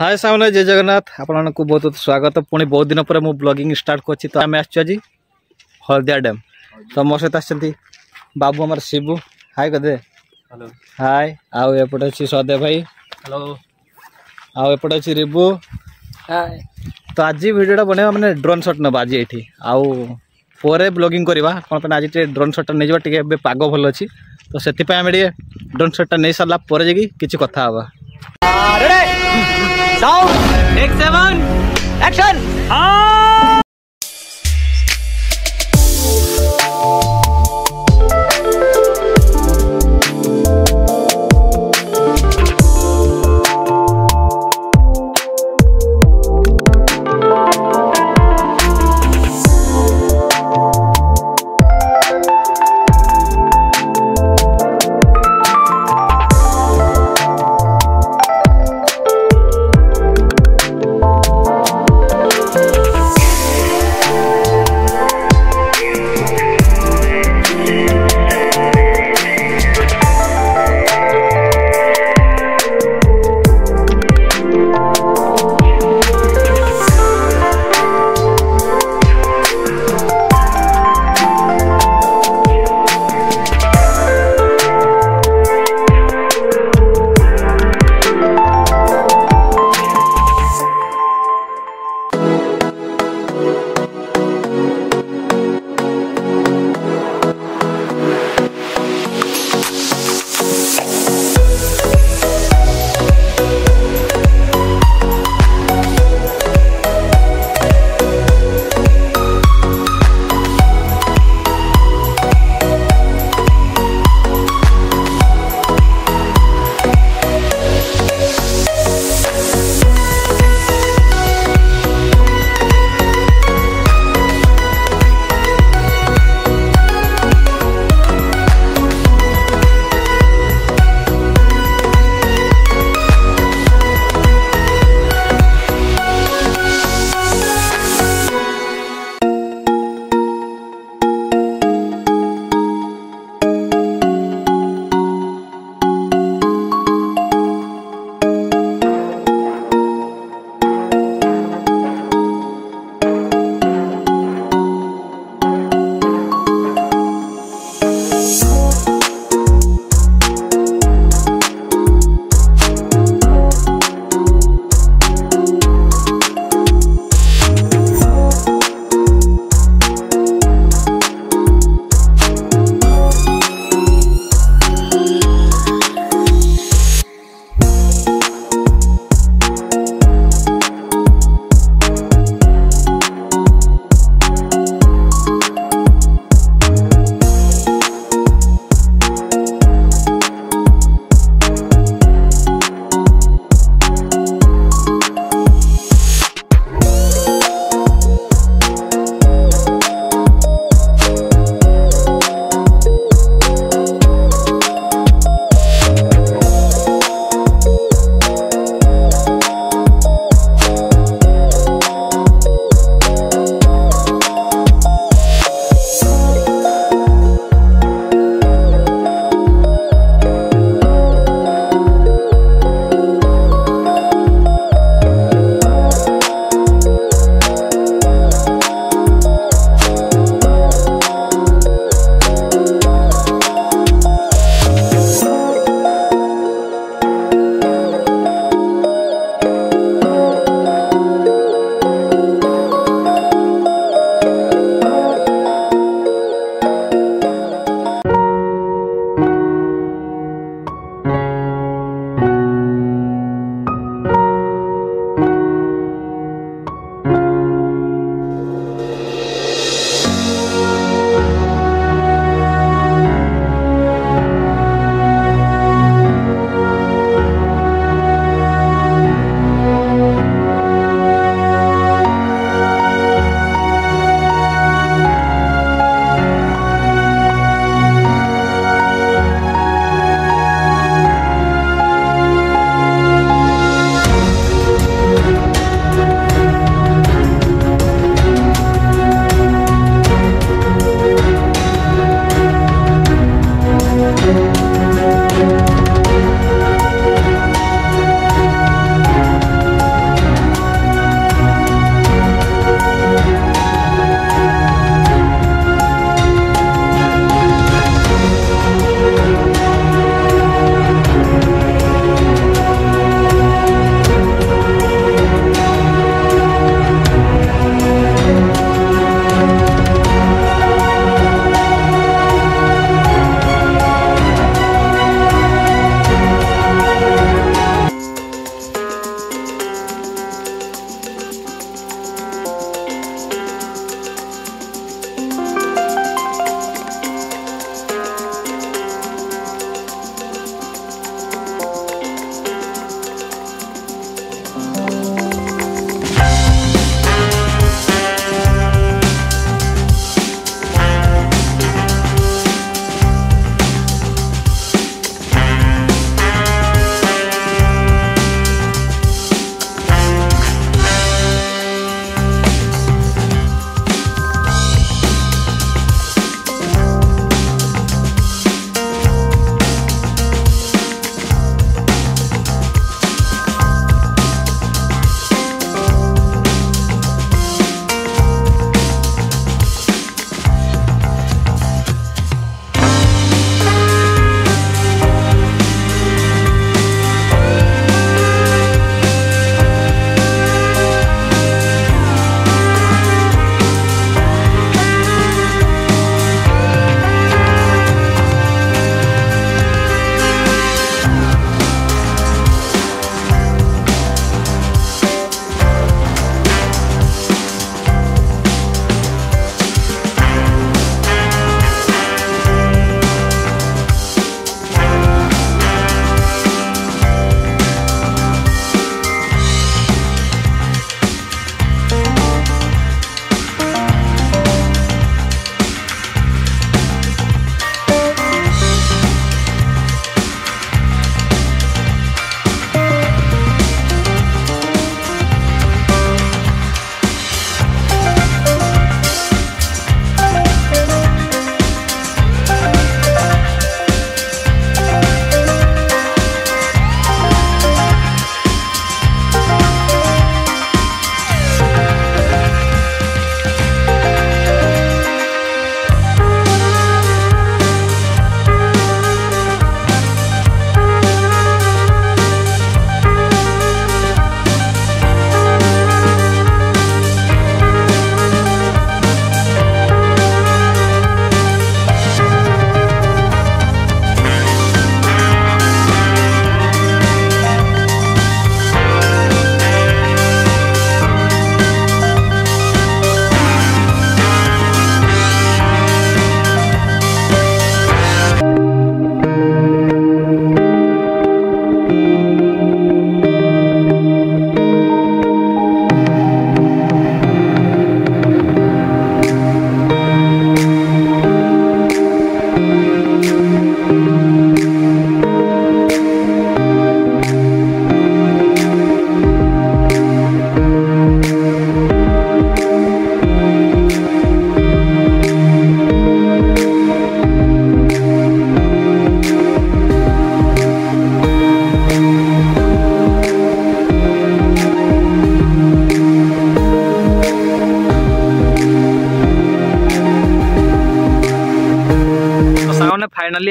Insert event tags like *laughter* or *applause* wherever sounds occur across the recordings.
ହାଏ sound ଜୟ ଜଗନ୍ନାଥ ଆପଣମାନଙ୍କୁ ବହୁତ ବହୁତ ସ୍ୱାଗତ ପୁଣି ବହୁତ ଦିନ ପରେ ମୁଁ ବ୍ଲଗିଂ ଷ୍ଟାର୍ଟ କରିଛି ତ ଆମେ ଆସିଛୁ ଆଜି ହଳଦିଆ ଡ୍ୟାମ୍ ତ ମୋ ସହିତ ଆସିଛନ୍ତି ବାବୁ ଆମର ଶିବୁ ହାଏ କଦେ ହ୍ୟାଲୋ ହାଏ ଆଉ ଏପଟେ ଅଛି ସଦେବ ଭାଇ ହ୍ୟାଲୋ ଆଉ ଏପଟେ ଅଛି ରିବୁ ହାଏ ତ ଆଜି ଭିଡ଼ିଓଟା ବନେଇବା ମାନେ ଡ୍ରୋନ୍ ସଟ୍ ନେବା ଆଜି ଏଇଠି। ଆଉ ପରେ ବ୍ଲଗିଂ କରିବା। କ'ଣ ପାଇଁ ନା ଆଜି ଟିକେ ଡ୍ରୋନ୍ ସଟ୍ଟା ନେଇଯିବା ଟିକେ ଏବେ ପାଗ ଭଲ ଅଛି। ତ ସେଥିପାଇଁ साउंड एक्शन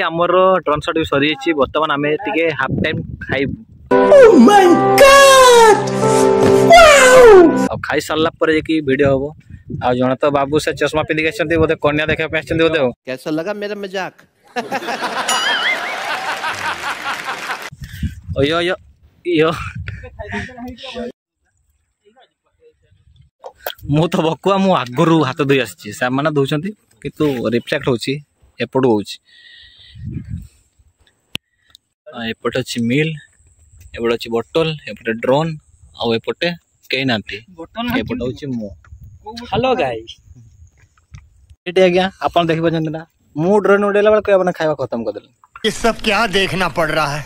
ଆମର ଡ୍ରମ୍ ସଟ୍ ବି ସରିଯାଇଛି। ବର୍ତ୍ତମାନ ଆମେ ଟିକେ ହାଫ୍ ଟାଇମ୍ ଖାଇବୁ। ଆଉ ଖାଇସାରିଲା ପରେ ଯାଇକି ଭିଡ଼ିଓ ହବ। ଆଉ ଜଣେ ତ ବାବୁ ସେ ଚଷମା ପିନ୍ଧିକି ଆସିଛନ୍ତି ବୋଧେ କନ୍ୟା ଦେଖିବା ପାଇଁ ଆସିଛନ୍ତି ବୋଧେ କେସ ଲଗା ମେରା ମଜାକ ଓୟୋ ୟୋ ୟୋ ମୁଁ ତ ବକୁଆ ମୁଁ ଆଗରୁ ହାତ ଧୋଇ ଆସିଛି। ସେମାନେ ଧୋଉଛନ୍ତି କିନ୍ତୁ ରିଫ୍ଲେକ୍ଟ ହେଉଛି ଏପଟୁ ହେଉଛି। ଏପଟେ ଅଛି ମିଲ୍ ଏପଟେ ଅଛି ବଟଲ ଏପଟେ ଡ୍ରୋନ୍ ଆଉ ଏପଟେ କେହି ନାହାନ୍ତି ଏପଟେ ହଉଛି ମୁଁ हेलो गाइस ଏଠି ଆଜ୍ଞା ଆପଣ ଦେଖିପାରୁଛନ୍ତି ନା ମୁଁ ଡ୍ରୋନ୍ ଉଡ଼େଇଲା ବେଳେ ଆପଣ ଖାଇବା ଖତମ କରିଦେଲେ ये सब क्या देखना पड़ रहा है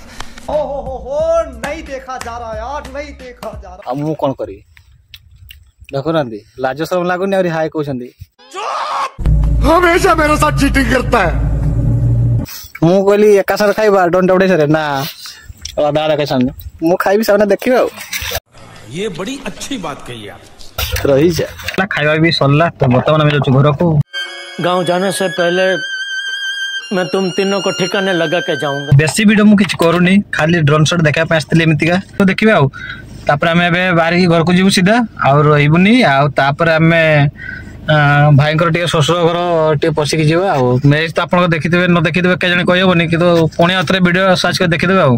ଆଉ ମୁଁ କ'ଣ କରିବି ଦେଖୁନାହାନ୍ତି ଲାଜ ସରମ ଲାଗୁନି ଆହୁରି ହାଇ କହୁଛନ୍ତି हमेशा मेरे साथ चीटिंग करता है ମୁଁ କହିଲି ଏକା ସାଙ୍ଗରେ ଖାଇବା ଡଣ୍ଟା ଉଡେଇ ସାରେ ନା ଅଧା ଅଧା ଖାଇସାରିନି ମୁଁ ଖାଇବି ସେମାନେ ଦେଖିବେ ଆଉ ये बड़ी अच्छी बात कही आप ରହିଯା ଖାଇବା ବି ସରିଲା ତ ବର୍ତ୍ତମାନ ଆମେ ଯାଉଛୁ ଘରକୁ गांव जाने से पहले मैं तुम तीनों को ठिकाने लगा के जाऊंगा ବେଶୀ ଭିଡ଼ିଓ ମୁଁ କିଛି କରୁନି ଖାଲି ଡ୍ରୋନ୍ ସଟ୍ ଦେଖିବା ପାଇଁ ଆସିଥିଲି ଏମିତିକା ତ ଦେଖିବେ ଆଉ ତାପରେ ଆମେ ଏବେ ବାହାରିକି ଘରକୁ ଯିବୁ ସିଧା ଆଉ ରହିବୁନି ଆଉ ତାପରେ ଆମେ ଆ, ଭାଇଙ୍କର ଟିକେ ଶ୍ୱଶୁର ଘର ଟିକେ ପଶିକି ଯିବା ଆଉ ମ୍ୟାରେଜ୍ ତ ଆପଣଙ୍କ ଦେଖିଥିବେ ନ ଦେଖିଥିବେ କେଜାଣି କହିହେବନି କିନ୍ତୁ ପୁଣି ଆଉଥରେ ଭିଡ଼ିଓ ସର୍ଚ୍ଚ କରି ଦେଖିଦେବେ ଆଉ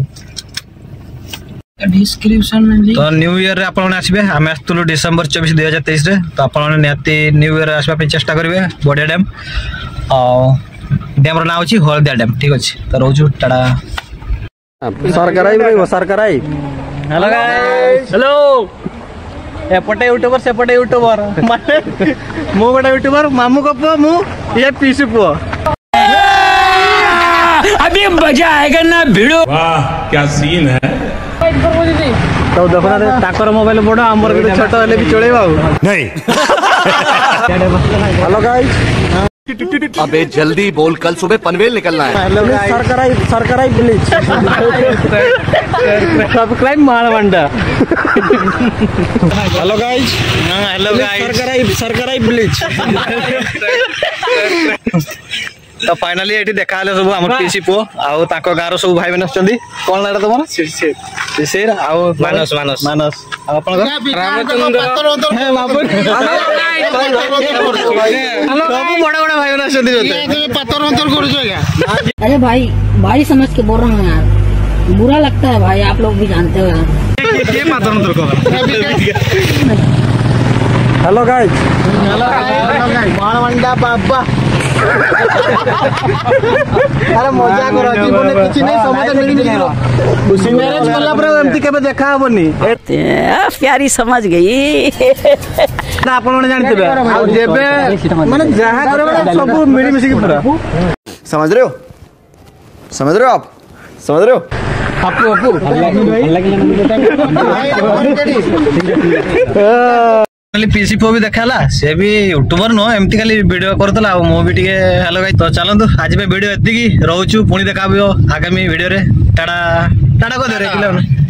ডিসক্রিপশন তো নিউ ইয়ার রে আপনারা আসবে আমি আসতুলু ডিসেম্বর 24 2023 রে তো আপনারা নিয়াতি নিউ ইয়ার আসবা পে চেষ্টা করিবে বডিয়া ড্যাম আও ড্যাম র নাম হচ্ছে হলদিয়া ড্যাম ঠিক আছে তো রোজু টাটা সরকারাই ভাই ও সরকারাই হ্যালো গাইস হ্যালো ଏପଟେ ୟୁଟ୍ୟୁବର ସେପଟେ ୟୁଟ୍ୟୁବର ମାନେ ମୁଁ ଗୋଟେ ୟୁଟ୍ୟୁବର ମାମୁଙ୍କ ପୁଅ ମୁଁ ଇଏ ପିସୁ ପୁଅ अभी मजा आएगा ना भिड़ो वाह क्या सीन है ତ ଦେଖୁନାହାନ୍ତି ତାଙ୍କର ମୋବାଇଲ ବଡ଼ ଆମର କିନ୍ତୁ ଛୋଟ ହେଲେ ବି ଚଳେଇବା ଆଉ नहीं *laughs* हेलो गाइस अबे जल्दी बोल कल सुबह पनवेल निकलना है। Sarkarai Sarkarai village subscribe मारवंडा hello guys hello guys Sarkarai Sarkarai village ତ ଫାଇନାଲି ଏଠି ଦେଖା ହେଲେ ସବୁ ଆମର ପିସି ପୁଅ ଆଉ ତାଙ୍କ ଗାଁର ସବୁ ଭାଇ ମାନେ ଆସୁଛନ୍ତି କଣ ନାଁଟା ତମର ଶିଶିର ଆଉ ମାନସ ମାନସ ମାନସ ଆଉ ଆପଣଙ୍କର ହେ ବାବୁନି। ସବୁ ବଡ ବଡ ଭାଇ ମାନେ ଆସୁଛନ୍ତି ବୋଧେ अरे भाई भाई समझ के बोल रहा हूँ यार बुरा लगता है भाई आप लोग भी जानते हो यार କିଏ ପାତର ଅନ୍ତର କର अरे मज़ा करो जीवन ने किछि नै समाधान मिलि गेलो खुशी मैरिज करला पर एमति केबे देखा हो होबनी प्यारी समझ गई ना आप आपण जानतेबे आ जेबे माने जहाँ करे सब मिली मिसी के पूरा समझ रहे हो समझ रहे हो आप समझ रहे हो आपको आपको ଖାଲି ପିସି ପୁଅ ବି ଦେଖା ହେଲା ସେ ବି ୟୁଟ୍ୟୁବର ନୁହଁ ଏମିତି ଖାଲି ଭିଡିଓ କରୁଥିଲା ଆଉ ମୁଁ ବି ଟିକେ ହ୍ୟାଲୋ ଗାଇ ତ ଚାଲନ୍ତୁ ଆଜି ପାଇଁ ଭିଡିଓ ଏତିକି ରହୁଛୁ ପୁଣି ଦେଖା ହବ ଆଗାମୀ ଭିଡିଓରେ ଟାଟା ଟାଟା କହିଦେବେ